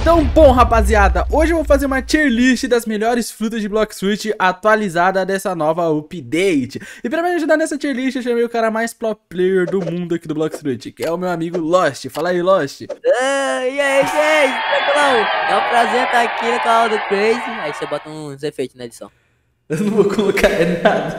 Então, bom, rapaziada, hoje eu vou fazer uma tier list das melhores frutas de Block Switch atualizada dessa nova update. E pra me ajudar nessa tier list, eu chamei o cara mais pro player do mundo aqui do Block Switch, que é o meu amigo Lost. Fala aí, Lost. Ah, e aí, gente? Tranquilão? É um prazer estar aqui no canal do Crazy. Aí você bota uns efeitos na edição. Eu não vou colocar nada.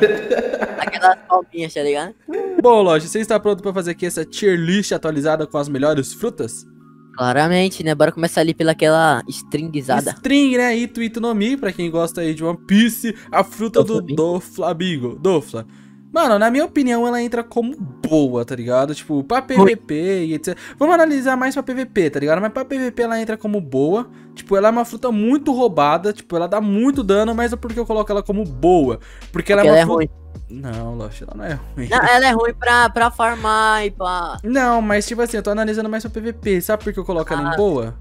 Aquelas palminhas, tá ligado? Bom, Lost, você está pronto pra fazer aqui essa tier list atualizada com as melhores frutas? Claramente, né? Bora começar ali pelaquela stringzada. String, né? Ito Ito no Mi, pra quem gosta aí de One Piece, a fruta do Dofla Bigo. Dofla. Mano, na minha opinião, ela entra como boa, tá ligado? Tipo, pra PVP e etc. Vamos analisar mais pra PVP, tá ligado? Mas pra PVP ela entra como boa. Tipo, ela é uma fruta muito roubada. Tipo, ela dá muito dano, mas é porque eu coloco ela como boa. Porque ela Porque é uma ela é fruta. ruim. Não, Lost, ela não é ruim. Não, ela é ruim pra, pra farmar e pra. Não, mas tipo assim, eu tô analisando mais pra PVP. Sabe por que eu coloco ela em Ah, boa?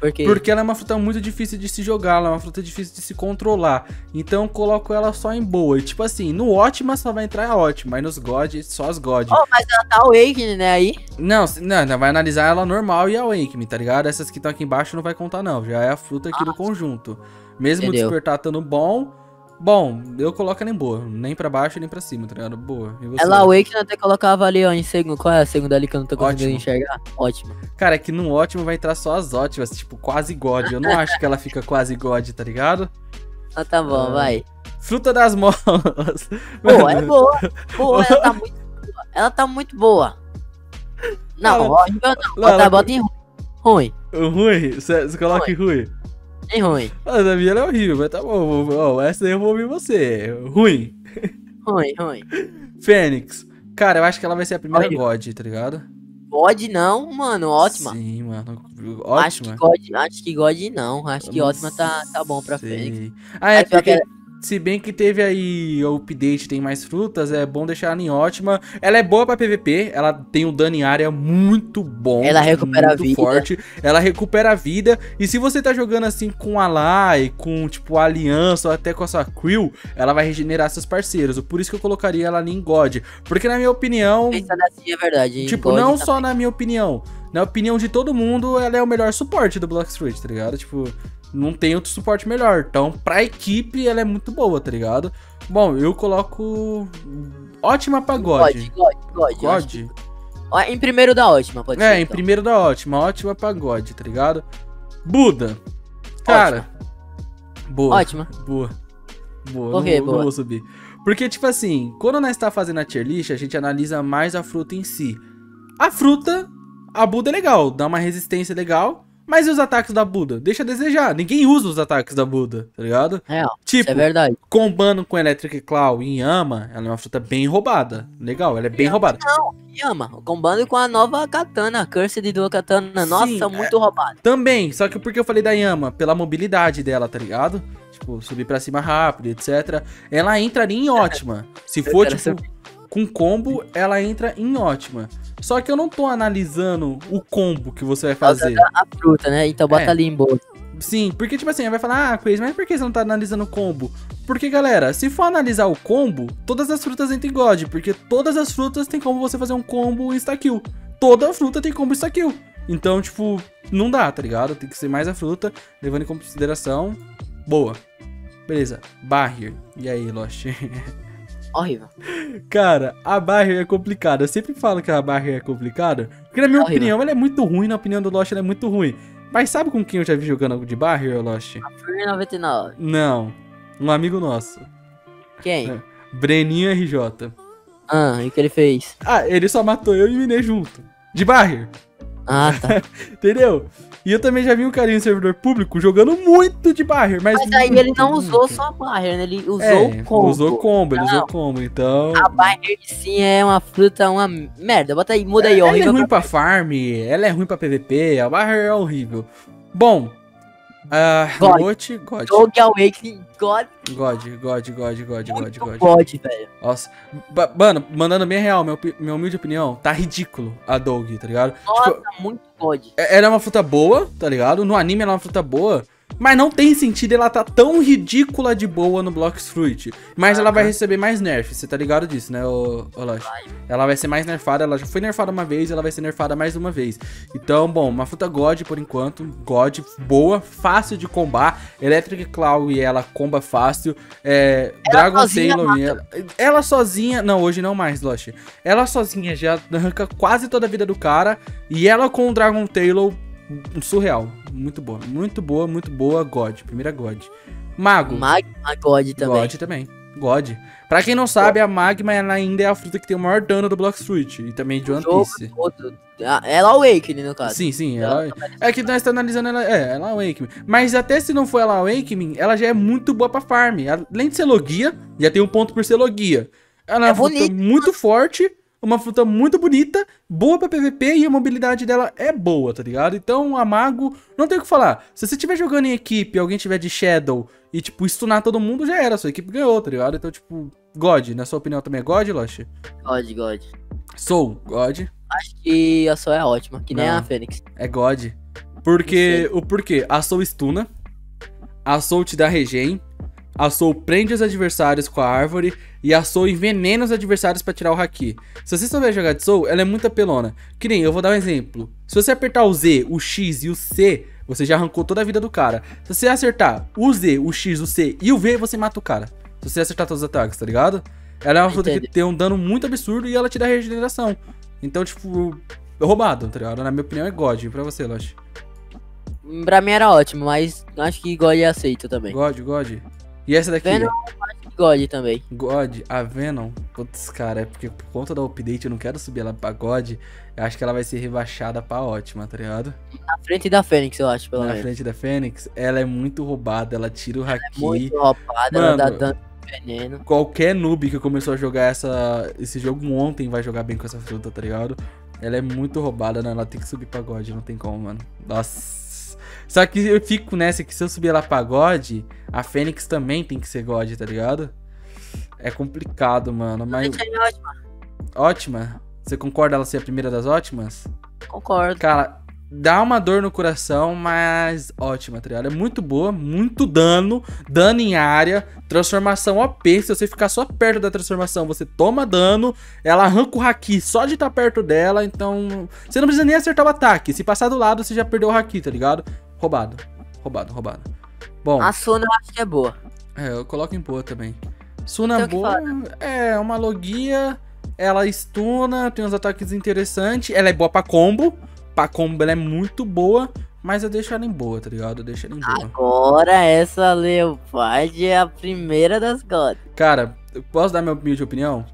Por quê? Porque ela é uma fruta muito difícil de se jogar, ela é uma fruta difícil de se controlar. Então eu coloco ela só em boa. E tipo assim, no ótima só vai entrar a ótima, mas nos God, só as God. Oh, mas ela tá Awakening, né? Aí. Não, não, vai analisar ela normal e a Awakening, tá ligado? Essas que estão aqui embaixo não vai contar não, já é a fruta aqui do conjunto. Mesmo o Entendeu. despertar estando bom, bom, eu coloco ela em boa, nem pra baixo nem pra cima, tá ligado? Boa. Ela Awakening até colocava ali, ó, em segundo. Qual é a segunda ali que eu não tô conseguindo Ótimo. enxergar? Ótimo. Cara, é que no ótimo vai entrar só as ótimas, tipo quase God. Eu não acho que ela fica quase God, tá ligado? Ah, tá bom, Ah. vai. Fruta das molas. Pô, é boa. Boa, ela tá muito boa. Ela tá muito boa. Não, Ela- horrível não. Não, Bota, ela- bota em ruim. Ruim. Ruim? Você você coloca em ruim? Em ruim. Ah, a minha ela é horrível, mas tá bom. ó, essa aí eu vou ouvir você. Ruim. Ruim, ruim. Fênix. Cara, eu acho que ela vai ser a primeira Horrível. God, tá ligado? God não, mano. Ótima. Sim, mano. Acho que Ótima. God, acho que God não. Acho que Eu não ótima tá, tá bom pra. Fênix. Ah, é Aí, porque... Se bem que teve aí o update, tem mais frutas, é bom deixar ela em ótima. Ela é boa pra PVP, ela tem um dano em área muito bom. Ela recupera a muito vida. forte. Ela recupera a vida. E se você tá jogando assim com a Lai, com tipo a aliança ou até com a sua crew, ela vai regenerar seus parceiros. Por isso que eu colocaria ela ali em God. Porque na minha opinião, assim é verdade. Tipo, God não tá- só na minha opinião. Na opinião de todo mundo, ela é o melhor suporte do Block Street, tá ligado? Tipo, não tem outro suporte melhor. Então, pra equipe, ela é muito boa, tá ligado? Bom, eu coloco. Ótima pra God. God, God, God. que- Em primeiro da ótima, pode É, ser. em então. primeiro da ótima. Ótima pra God, tá ligado? Buda. Cara. Boa. Ótima. Boa. Boa. Por não, quê vou- não boa? vou subir. Porque, tipo assim, quando nós tá fazendo a tier list, a gente analisa mais a fruta em si. A fruta, a Buda é legal, dá uma resistência legal. Mas e os ataques da Buda? Deixa a desejar. Ninguém usa os ataques da Buda, tá ligado? Real. Tipo, Isso é verdade. combando com Electric Claw e Yama, ela é uma fruta bem roubada. Legal, ela é bem roubada. Yama, combando com a nova katana, Cursed do Katana. Nossa, Sim, é. muito roubado. Também, só que por que eu falei da Yama? Pela mobilidade dela, tá ligado? Tipo, subir pra cima rápido, etc. Ela entraria em ótima. Se for, tipo, com combo, ela entra em ótima. Só que eu não tô analisando o combo que você vai fazer. A fruta, né? Então bota É. ali em boa. Sim, porque, tipo assim, vai falar, ah, Crazy, mas por que você não tá analisando o combo? Porque, galera, se for analisar o combo, todas as frutas entram em God, porque todas as frutas tem como você fazer um combo insta-kill. Toda fruta tem combo insta-kill. Então, tipo, não dá, tá ligado? Tem que ser mais a fruta, levando em consideração. Boa. Beleza. Barrier. E aí, Lost? Horrível. Cara, a Barrier é complicada. Eu sempre falo que a Barrier é complicada. Porque na minha Horrível. opinião, ela é muito ruim. Na opinião do Lost, ela é muito ruim. Mas sabe com quem eu já vi jogando de Barrier, Lost? Free 99. Não. Um amigo nosso. Quem? É. Breninho RJ. Ah, e o que ele fez? Ah, ele só matou eu e o junto. De Barrier. Ah, tá. Entendeu? E eu também já vi um carinha no servidor público jogando muito de Barrier. Mas, Mas aí ele muito, não usou muito. só a barrier, né? Ele usou É, o combo. Usou combo, ele usou Não. combo. Então. A barrier sim é uma fruta, uma merda. Bota aí, muda aí, ela é ruim pra farm, ela é ruim pra PVP, a Barrier é horrível. Bom. Ah, God. Gote, God. Dog Awakening, God, God, God, God, God, God, God. God, velho. Nossa. Ba- Mano, mandando bem real, minha, opi- minha humilde opinião, tá ridículo a Dog, tá ligado? Nossa, Tipo, muito God. é- ela é uma fruta boa, tá ligado? No anime ela é uma fruta boa. Mas não tem sentido ela tá tão ridícula de boa no Blox Fruit. Mas ela vai receber mais nerf, você tá ligado disso, né, ô? Ela vai ser mais nerfada, ela já foi nerfada uma vez, ela vai ser nerfada mais uma vez. Então, bom, uma fruta God por enquanto, God, boa, fácil de combar. Electric Claw e ela comba fácil. É, Dragon Tailor e ela, ela sozinha, não, hoje não mais, Losh. Ela sozinha já arranca quase toda a vida do cara. E ela com o Dragon Tailor, um surreal. Muito boa, muito boa, muito boa. God, primeira God. Mago. Magma God também. God também. God. Pra quem não sabe, a Magma ela ainda é a fruta que tem o maior dano do Blox Fruit. E também de One Piece. Ah, Ela Awakening, no caso. Sim, sim. Ela, é que nós estamos analisando ela. É, ela é Awakening. Mas até se não for ela Awakening, ela já é muito boa pra farm. Além de ser logia, já tem um ponto por ser logia. Ela é, É uma fruta bonito. muito forte, uma fruta muito bonita, boa pra PVP e a mobilidade dela é boa, tá ligado? Então a Mago, não tem o que falar. Se você estiver jogando em equipe, alguém tiver de Shadow e, tipo, stunar todo mundo, já era. Sua equipe ganhou, tá ligado? Então, tipo, God, na sua opinião também é God, Losh? God, God. Soul, God. Acho que a sua é ótima, que nem Não. a Fênix. É God. Porque. O porquê? A Soul stuna. A Soul te dá regen. A Soul prende os adversários com a árvore. E a Soul envenena os adversários pra tirar o Haki. Se você souber jogar de Soul, ela é muito apelona. Que nem, eu vou dar um exemplo. Se você apertar o Z, o X e o C, você já arrancou toda a vida do cara. Se você acertar o Z, o X, o C e o V, você mata o cara. Se você acertar todos os ataques, tá ligado? Ela é uma fruta que tem um dano muito absurdo e ela te dá regeneração. Então, tipo, roubado, tá ligado? Na minha opinião é God. Pra você, Losh. Pra mim era ótimo, mas acho que God é aceito também. God, God. E essa daqui? Venom, God também. God, a Venom. Putz, cara, é porque por conta da update eu não quero subir ela pra God. Eu acho que ela vai ser rebaixada pra ótima, tá ligado? Na frente da Fênix, eu acho, pelo Na menos. frente da Fênix, ela é muito roubada, ela tira o Haki. Muito roubada, ela dá Mano. dano veneno. Qualquer noob que começou a jogar essa, esse jogo ontem vai jogar bem com essa fruta, tá ligado? Ela é muito roubada, né? Ela tem que subir pra God, não tem como, mano. Nossa. Só que eu fico nessa que se eu subir ela pra God, a Fênix também tem que ser God, tá ligado? É complicado, mano. Mas é ótima. ótima. Você concorda ela ser a primeira das ótimas? Concordo. Cara, dá uma dor no coração, mas ótima, tá ligado? É muito boa, muito dano, dano em área, transformação OP. Se você ficar só perto da transformação, você toma dano, ela arranca o haki só de estar perto dela, então você não precisa nem acertar o ataque. Se passar do lado, você já perdeu o haki, tá ligado? Roubado, roubado, roubado. Bom, A Suna eu acho que é boa. é, eu coloco em boa também. Suna boa é uma logia, ela stuna, tem uns ataques interessantes, ela é boa pra combo, pra combo ela é muito boa, mas eu deixo ela em boa, tá ligado? Eu deixo ela em boa. Agora essa Leopard é a primeira das God. Cara, eu posso dar minha humilde opinião?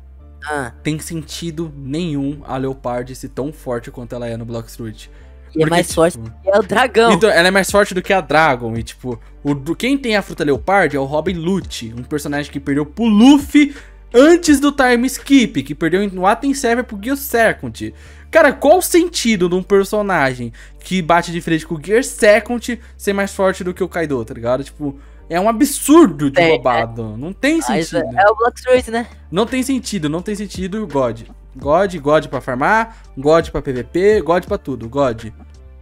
Ah, Tem sentido nenhum a Leopard ser tão forte quanto ela é no Block Street. E é mais forte que é o dragão. Então, ela é mais forte do que a Dragon. E, tipo, o, do- quem tem a fruta Leopard é o Robin Lute, um personagem que perdeu pro Luffy antes do time skip, que perdeu no Atem Server pro Gear Second. Cara, qual o sentido de um personagem que bate de frente com o Gear Second ser mais forte do que o Kaido, tá ligado? Tipo, é um absurdo de né? roubado. Não tem Mas é, sentido. é o Black Street, né? Não tem sentido, não tem sentido God. God, God pra farmar, God pra PVP, God pra tudo, God.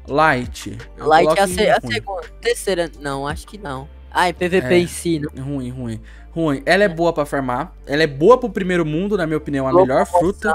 Light. Eu Light é a, se- a segunda. Terceira, não, acho que não. Ah, PVP É. em si, não. Ruim, ruim. Ruim. Ela é boa pra farmar. Ela é boa pro primeiro mundo, na minha opinião, a melhor fruta.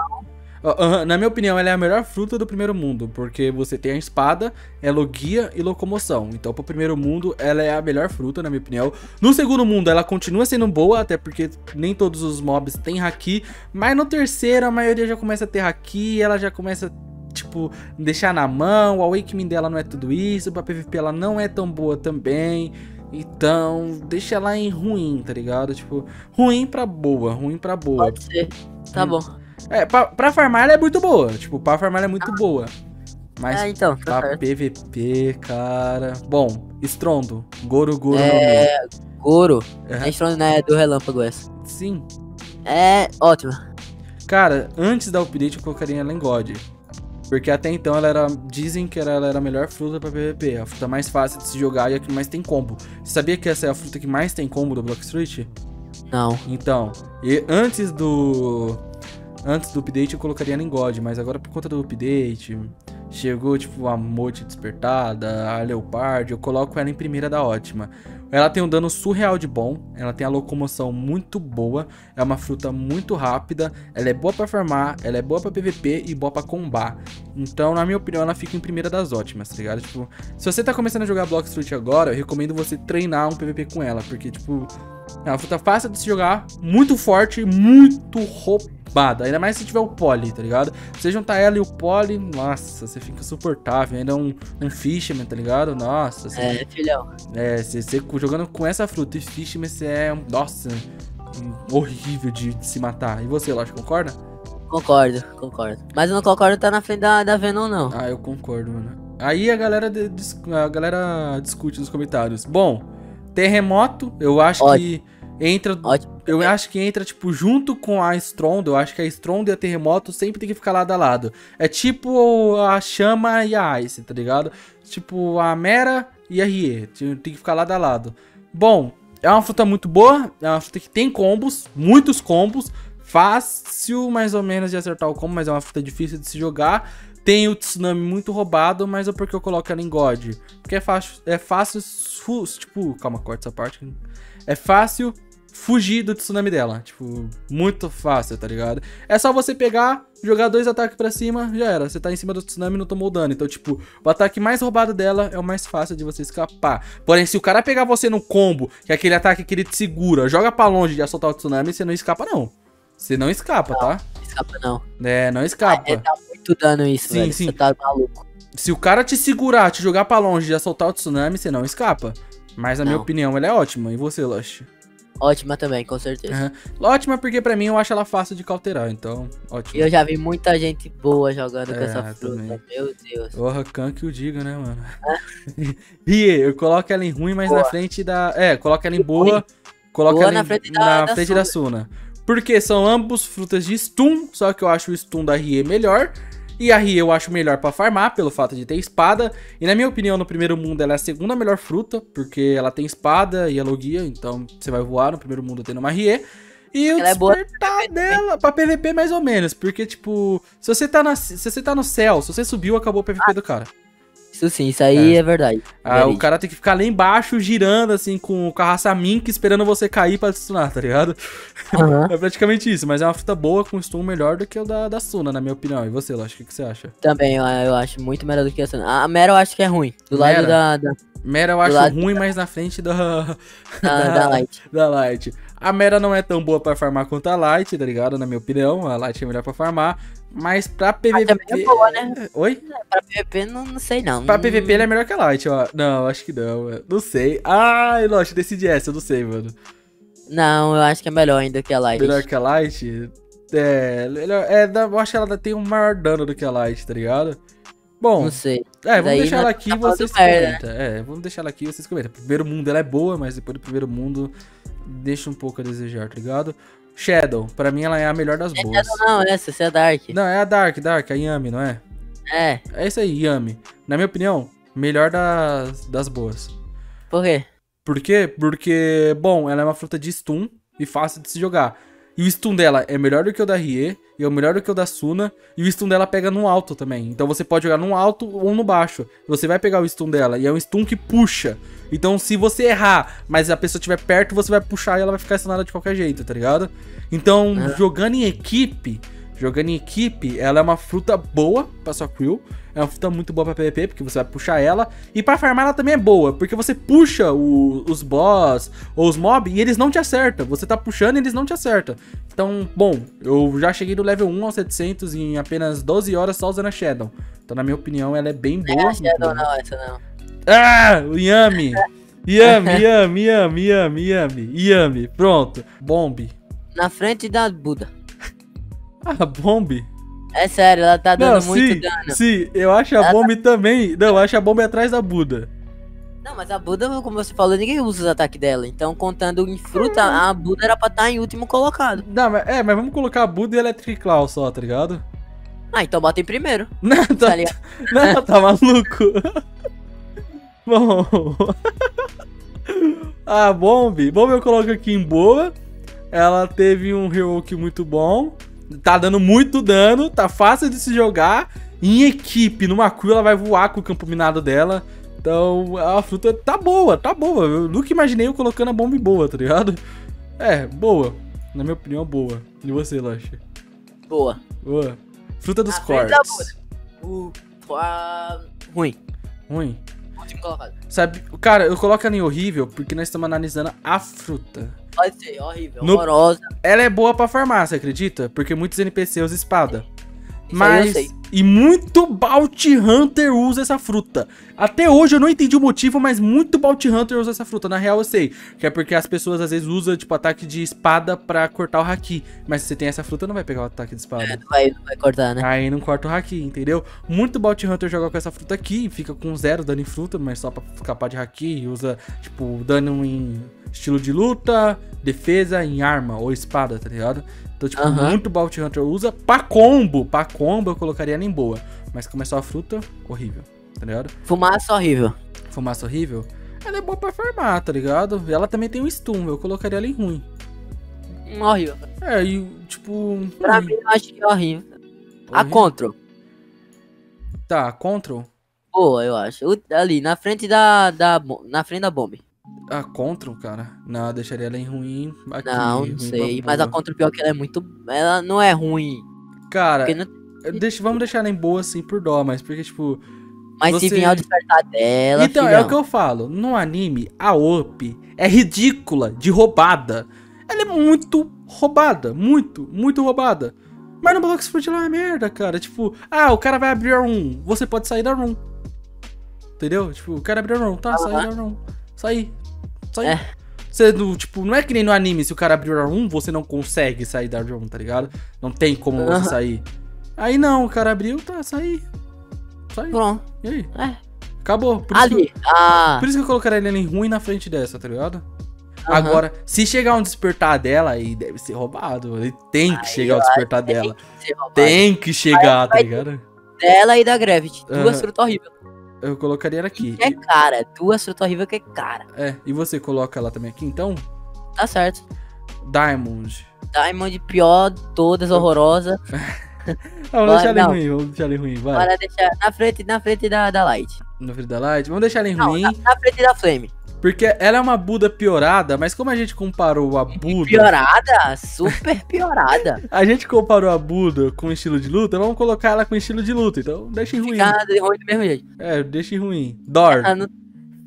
Na minha opinião, ela é a melhor fruta do primeiro mundo. Porque você tem a espada, é logia e locomoção. Então, pro primeiro mundo, ela é a melhor fruta, na minha opinião. No segundo mundo, ela continua sendo boa, até porque nem todos os mobs têm haki. Mas no terceiro, a maioria já começa a ter haki. Ela já começa, tipo, deixar na mão. O awakening dela não é tudo isso. Pra PVP, ela não é tão boa também. Então, deixa ela em ruim, tá ligado? Tipo, ruim pra boa, ruim pra boa. Pode ser. Tá Hum. bom. É, pra, pra farmar ela é muito boa. Tipo, pra farmar ela é muito boa. Mas É, então, tá pra certo. PVP, cara. Bom, Estrondo. Goro Goro É, Goro. A gente falando, né, do relâmpago essa. Sim. É ótima. Cara, antes da update eu colocaria ela em God. Porque até então ela era. Dizem que ela era a melhor fruta pra PVP. A fruta mais fácil de se jogar e a que mais tem combo. Você sabia que essa é a fruta que mais tem combo do Block Street? Não. Então, e antes do. Antes do update eu colocaria ela em God, mas agora por conta do update, chegou tipo a Mote despertada, a Leopard, eu coloco ela em primeira da ótima. Ela tem um dano surreal de bom, ela tem a locomoção muito boa, é uma fruta muito rápida, ela é boa pra farmar, ela é boa pra PVP e boa pra combar. Então, na minha opinião, ela fica em primeira das ótimas, tá ligado? Tipo, se você tá começando a jogar Blox Fruit agora, eu recomendo você treinar um PVP com ela, porque, tipo, é uma fruta fácil de se jogar, muito forte, muito roubada. Ainda mais se tiver o Poly, tá ligado? Você juntar ela e o Poly, nossa, você fica suportável. Ainda é um, um Fishman, tá ligado? Nossa. Você, É, filhão. é, você, você jogando com essa fruta e Fishman, você é, um- nossa, horrível de, de se matar. E você, Lógico, concorda? Concordo, concordo. Mas eu não concordo tá na frente da, da Venom, não. Ah, eu concordo, mano. Aí a galera, a galera discute nos comentários. Bom, terremoto, eu acho que entra. Ótimo. Eu acho que entra, tipo, junto com a Strond. Eu acho que a Strond e a Terremoto sempre tem que ficar lado a lado. É tipo a Chama e a Ice, tá ligado? Tipo, a Mera e a Rie. Tem tem que ficar lado a lado. Bom, é uma fruta muito boa. É uma fruta que tem combos, muitos combos. Fácil, mais ou menos, de acertar o combo, mas é uma fruta difícil de se jogar. Tem o Tsunami muito roubado, mas é porque eu coloco ela em God. Porque é fácil, é fácil, tipo, calma, corta essa parte. É fácil fugir do tsunami dela. Tipo, muito fácil, tá ligado? É só você pegar, jogar dois ataques pra cima, já era. Você tá em cima do tsunami e não tomou dano. Então, tipo, o ataque mais roubado dela é o mais fácil de você escapar. Porém, se o cara pegar você no combo, que é aquele ataque que ele te segura, joga pra longe de soltar o tsunami, você não escapa, não. Você não escapa, tá? Não escapa, não. É, não escapa. É, tá dano isso, Sim, velho. sim. Você tá maluco. Se o cara te segurar, te jogar pra longe e soltar o tsunami, você não escapa. Mas, na minha Não. opinião, ela é ótima. E você, Lush? Ótima também, com certeza. Aham. Ótima porque pra mim eu acho ela fácil de cauterar, então, ótimo. E eu já vi muita gente boa jogando com É, essa também. fruta. Meu Deus. O Rakan que o diga, né, mano? Rie, eu coloco ela em ruim, mas na Boa. frente da. É, coloco ela em boa. Coloco Boa ela na em- frente da- na da frente da Suna. Porque são ambos frutas de stun, só que eu acho o stun da Rie melhor. E a Rie eu acho melhor pra farmar, pelo fato de ter espada. E na minha opinião, no primeiro mundo, ela é a segunda melhor fruta, porque ela tem espada e ela guia, então você vai voar no primeiro mundo tendo uma Rie. E o Ela é boa despertar dela pra PVP mais ou menos, porque tipo, se você tá na, se você tá no céu, se você subiu, acabou o PVP do cara. Isso sim, isso aí é, verdade. Ah, o cara tem que ficar lá embaixo girando assim com, com a raça Mink esperando você cair pra stunar, tá ligado? Aham. É praticamente isso, mas é uma fruta boa com stun melhor do que o da, da Suna, na minha opinião. E você, Lógico, o que, que você acha? Também eu, eu acho muito melhor do que essa. A Mera eu acho que é ruim. Do lado Mera? da, da, Mera eu acho lado- ruim, mas na frente da, da, da Light. da Light. A Mera não é tão boa pra farmar quanto a Light, tá ligado? Na minha opinião, a Light é melhor pra farmar. Mas pra PVP. também é boa, né? Oi? Pra PVP não, não sei não. Pra PVP ele é melhor que a Light, ó. Não, acho que não, mano. Não sei. Ai, Lost, decide essa, eu não sei, mano. Não, eu acho que é melhor ainda que a Light. Melhor que a Light? É, melhor, é eu acho que ela tem um maior dano do que a Light, tá ligado? Bom, Não sei. é, vamos daí deixar ela aqui e vocês comentam. É, vamos deixar ela aqui e vocês comentam. Primeiro mundo ela é boa, mas depois do primeiro mundo deixa um pouco a desejar, tá ligado? Shadow, pra mim ela é a melhor das boas. Não, não, essa, essa é a Dark. Não, é a Dark, Dark, a Yami, não é? É, É isso aí, Yami. Na minha opinião, melhor das, das boas. por quê? Por quê? Porque, bom, ela é uma fruta de stun e fácil de se jogar. E o stun dela é melhor do que o da Rie, e é melhor do que o da Suna, e o stun dela pega no alto também. Então você pode jogar no alto ou no baixo. Você vai pegar o stun dela, e é um stun que puxa. Então se você errar, mas a pessoa estiver perto, você vai puxar e ela vai ficar stunada de qualquer jeito, tá ligado? Então, jogando em equipe, jogando em equipe, ela é uma fruta boa pra sua crew. É uma fruta muito boa pra PVP, porque você vai puxar ela. E pra farmar ela também é boa, porque você puxa o- os boss ou os mob e eles não te acertam. Você tá puxando e eles não te acertam. Então, bom, eu já cheguei do level 1 ao 700 em apenas 12 horas só usando a Shadow. Então, na minha opinião, ela é bem boa. Não, Shadow não, essa não. Ah, o Yami! Yami, Yami, Yami, Yami, Yami, Yami. Pronto. Bomb. Na frente da Buda. Ah, Bomb. É sério, ela tá dando Não, muito sim, dano. sim, eu acho a Ela Bomb também. Não, eu acho a Bomb atrás da Buda. Não, mas a Buda, como você falou, ninguém usa os ataques dela. Então, contando em fruta, a Buda era pra estar em último colocado. Não, mas, é, mas vamos colocar a Buda e Electric Claw só, tá ligado? Ah, então bota em primeiro. Não, Tá tá, não, tá maluco? Bom. A Bomb. Bomb eu coloco aqui em boa. Ela teve um heroic muito bom. Tá dando muito dano, tá fácil de se jogar. em equipe, numa crew, ela vai voar com o campo minado dela. Então, a fruta tá boa, tá boa. Eu nunca imaginei eu colocando a bomba em boa, tá ligado? É, boa. Na minha opinião, boa. E você, Lache? Boa. Boa. Fruta dos A frente da cortes. O. a- Ruim. Ruim. Sabe, cara, eu coloco ela em horrível porque nós estamos analisando a fruta. Pode ser, horrível, No- horrorosa. Ela é boa pra farmácia, acredita? Porque muitos NPC usam espada. Isso Mas. sei. E muito Bounty Hunter usa essa fruta. Até hoje eu não entendi o motivo, mas muito Bounty Hunter usa essa fruta. Na real eu sei. Que é porque as pessoas às vezes usam, tipo, ataque de espada pra cortar o haki. Mas se você tem essa fruta, não vai pegar o ataque de espada. Não vai, não vai cortar, né? Aí não corta o haki, entendeu? Muito Bounty Hunter joga com essa fruta aqui, fica com zero dano em fruta, mas só pra escapar de haki, usa, tipo, dano em estilo de luta, defesa em arma ou espada, tá ligado? Então, tipo, muito Bounty Hunter usa pra combo. Pra combo eu colocaria ela em boa. Mas como é só a fruta, horrível, tá ligado? Fumaça horrível. Fumaça horrível. Ela é boa pra farmar, tá ligado? Ela também tem um stun, eu colocaria ela em ruim. Hum, horrível. É, e tipo. Pra ruim. mim, eu acho que é horrível. A Horrível. Control. Tá, Control. Boa, eu acho. Ali, na frente da, da. Na frente da bomba. A Control, cara. Não, eu deixaria ela em ruim. Aqui, Não, ruim não pra sei. Mas a boa. Control pior que ela é muito. Ela não é ruim. Cara, não- eu deixo- vamos deixar ela em boa assim por dó, mas porque, tipo. Mas se Você- vier o despertar dela. então, é filhão. o que eu falo. No anime, a OP é ridícula de roubada. Ela é muito roubada. Muito, muito roubada. Mas no Blox Fruit ela é merda, cara. Tipo, ah, o cara vai abrir a room. Você pode sair da room. Entendeu? Tipo, o cara abriu a room. Tá, sair da room. Sair. Sair. É. Você, não, tipo, não é que nem no anime, se o cara abriu a room, você não consegue sair da room, tá ligado? Não tem como você sair. Aí não, o cara abriu, tá, sair. Sair. Pronto. E aí? É. Acabou. Por isso, que, Ali. Ah. por isso que eu colocaria ele em ruim na frente dessa, tá ligado? Agora, se chegar um despertar dela, aí deve ser roubado. Ele tem que Aí chegar o despertar dela. que. Tem que chegar, tá vai- ligado? Dela e da Gravity. Duas Aham. frutas horríveis. Eu colocaria ela aqui. Que é cara. Duas frutas horríveis que é cara. É, e você coloca ela também aqui, então? Tá certo. Diamond. Diamond pior, todas horrorosa. Vamos deixar ela em ruim, vamos deixar ela em ruim, vai. Para deixar na frente, na frente da, da Light. No Free da Light. Vamos deixar ela em Não, ruim, na, na frente da Flame. Porque ela é uma Buda piorada, mas como a gente comparou a Buda... Piorada? Super piorada. A gente comparou a Buda com estilo de luta, vamos colocar ela com estilo de luta, então deixa em ruim. Fica ruim do mesmo jeito. É, deixa em ruim. Dor. Ah, não-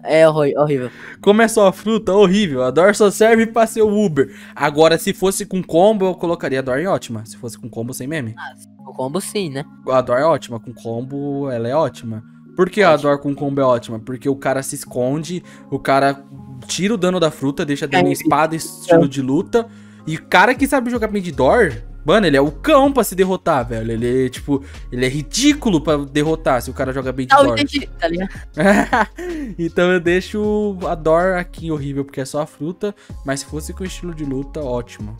É horrível. Como é só a fruta, horrível. A Dor só serve pra ser o Uber. Agora, se fosse com combo, eu colocaria a Dor em ótima. Se fosse com combo sem meme. O combo sim, né? A Dor é ótima. Com combo, ela é ótima. Por que a Dor com combo é ótima? Porque o cara se esconde, o cara tira o dano da fruta, deixa dano em espada, estilo de luta. E o cara que sabe jogar bem de Dor, mano, ele é o cão pra se derrotar, velho. Ele é, tipo, ele é ridículo pra derrotar se o cara joga bem de Tá, tá então eu deixo a Dor aqui horrível, porque é só a fruta. Mas se fosse com estilo de luta, ótimo.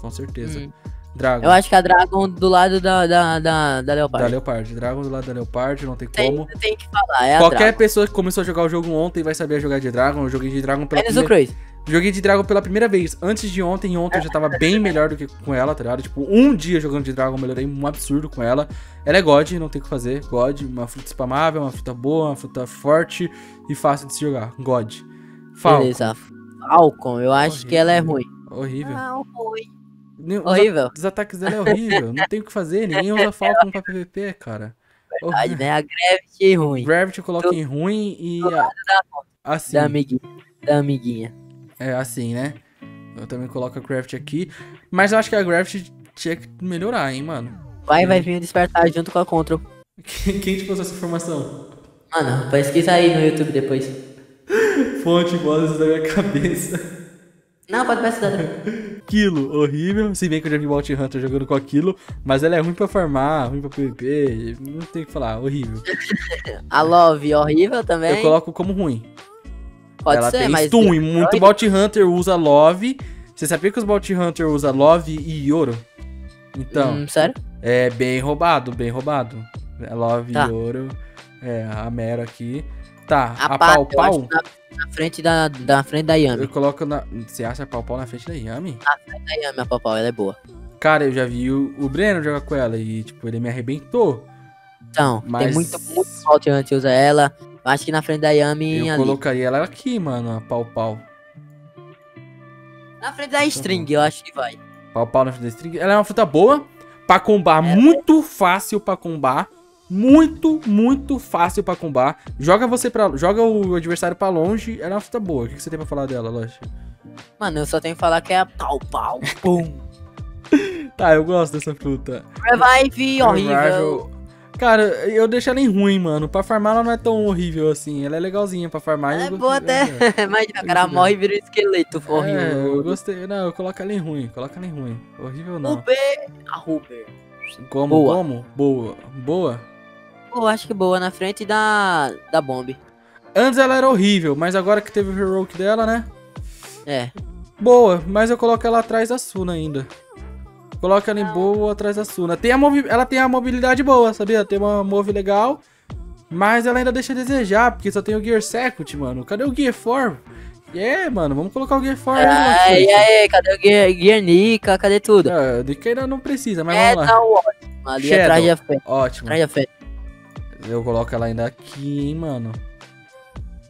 Com certeza. Hum. Dragon. Eu acho que a Dragon do lado da, da, da, da Da Leopard. Leopard. Dragon do lado da Leopard, não tem Tem, como. tem que falar, é Qualquer pessoa que começou a jogar o jogo ontem vai saber jogar de Dragon. Eu joguei de Dragon pela Menos o primeira... Joguei de Dragon pela primeira vez. Antes de ontem, e ontem eu já tava bem melhor do que com ela, tá ligado? Tipo, um dia jogando de Dragon, eu melhorei um absurdo com ela. Ela é God, não tem o que fazer. God, uma fruta spamável, uma fruta boa, uma fruta forte e fácil de se jogar. God. Falcon. Beleza. Falcon, eu acho que ela é ruim. Horrível. Ah, ruim. Horrível. Os ataques dela é horrível. Não tem o que fazer. Ninguém usa Falcon pra PVP, cara. Verdade, né? A Gravity é ruim. Gravity coloca em ruim e. Do a- Assim. da amiguinha. Da amiguinha. É assim, né? Eu também coloco a Gravity aqui. Mas eu acho que a Gravity tinha que melhorar, hein, mano. Vai, vai vir despertar junto com a Control. Quem, quem te passou essa informação? Mano, pesquisa aí no YouTube depois. Fonte vozes da minha cabeça. Não, pode pesquisar. Aquilo, horrível. Se bem que eu já vi Bounty Hunter jogando com aquilo. Mas ela é ruim pra farmar, ruim pra PVP. Não tem o que falar, horrível. A Love, horrível também. Eu coloco como ruim. Pode ela ser, tem mas. stun e muito Bounty Hunter usa Love. Você sabia que os Bounty Hunter usa Love e Ouro? Então, Hum, sério? é bem roubado, bem roubado. É Love Tá. e Ouro. É, a Mero aqui. Tá, A, a, Pau Pau. na, na frente da, da frente da Yami. Eu coloco na. Você acha a Pau Pau na frente da Yami? A Yami, a Papau, ela é boa. Cara, eu já vi o, o Breno jogar com ela e, tipo, ele me arrebentou. Então, Mas- tem muito, muito fault antes usa ela. Acho que na frente da Yami Eu ali. colocaria ela aqui, mano, a pau pau. Na frente da String, eu acho que vai. Pau pau na frente da string. Ela é uma fruta boa pra combar, É. muito fácil pra combar. Muito, muito fácil pra combar. Joga você para, joga o adversário pra longe. Ela é uma fruta boa. O que você tem pra falar dela, Loche? Mano, eu só tenho que falar que é pau, pau, pum. Tá, eu gosto dessa fruta. Revive horrível. Cara, eu deixo ela em ruim, mano. Pra farmar ela não é tão horrível assim. Ela é legalzinha pra farmar. Ela eu é boa até. É, Imagina, o cara morre e vira um esqueleto É, horrível. eu gostei. Não, eu coloco ela em ruim. Coloca ela em ruim. Horrível não. Ruber. A Ruber. Como? Boa. Como? Boa. Boa? Pô, acho que boa na frente da. da Bomb. Antes ela era horrível, mas agora que teve o heroic dela, né? É. Boa, mas eu coloco ela atrás da Suna ainda. Coloco ela em boa atrás da Suna. Tem a movi- ela tem a mobilidade boa, sabia? Tem uma move legal. Mas ela ainda deixa a desejar, porque só tem o Gear Second, mano. Cadê o Gear 4? É, mano, vamos colocar o Gear 4 aí, É, e aí, cadê o Gear, Gear Nika? Cadê tudo? É, de que ainda não precisa, mas é, vamos lá. tá ótimo. Ali Shadow. atrás da fé. Ótimo. Atrás da fé. Eu coloco ela ainda aqui, hein, mano.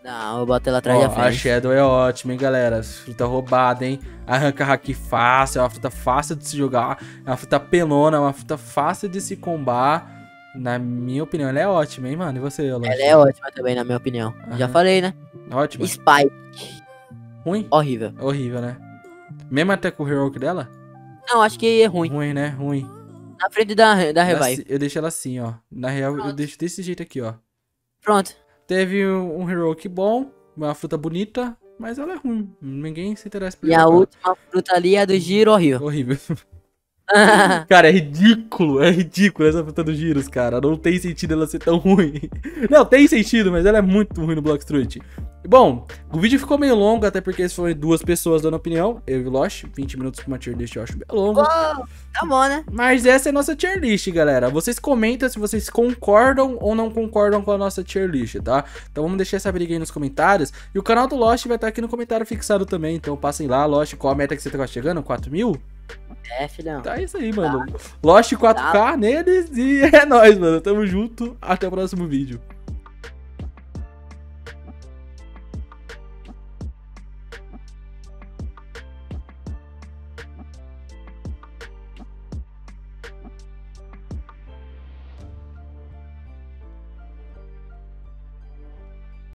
Não, eu boto ela atrás Ó, da a frente. Shadow é ótima, hein, galera. Fruta roubada, hein? Arranca hack fácil, é uma fruta fácil de se jogar. É uma fruta pelona, é uma fruta fácil de se combar. Na minha opinião, ela é ótima, hein, mano? E você, Aloy? Ela é ótima também, na minha opinião. Já Aham. falei, né? Ótima. Spy. Ruim? Horrível. Horrível, né? Mesmo até com o heroic dela? Não, acho que é ruim. Ruim, né? Ruim. Na frente da, da Revive. Eu deixo ela assim, ó. Na real, eu Pronto. deixo desse jeito aqui, ó. Pronto. Teve um um heroic bom, uma fruta bonita, mas ela é ruim. Ninguém se interessa por E a última fruta ali é do Giro horrível. Horrível. Cara, é ridículo, é ridículo essa fruta dos giros, cara. Não tem sentido ela ser tão ruim. Não, tem sentido, mas ela é muito ruim no Blockstreet. Bom, o vídeo ficou meio longo, até porque foram duas pessoas dando opinião. Eu e o Lost, 20 minutos pra uma tier list eu acho bem longo. Pô, tá bom, né? Mas essa é a nossa tier list, galera. Vocês comentam se vocês concordam ou não concordam com a nossa tier list, tá? Então vamos deixar essa briga aí nos comentários. E o canal do Lost vai estar aqui no comentário fixado também. Então passem lá, Lost, qual a meta que você tá chegando? 4 mil? É, filhão. Tá isso aí, mano. Lost 4K neles e é nóis, mano. Tamo junto. Até o próximo vídeo.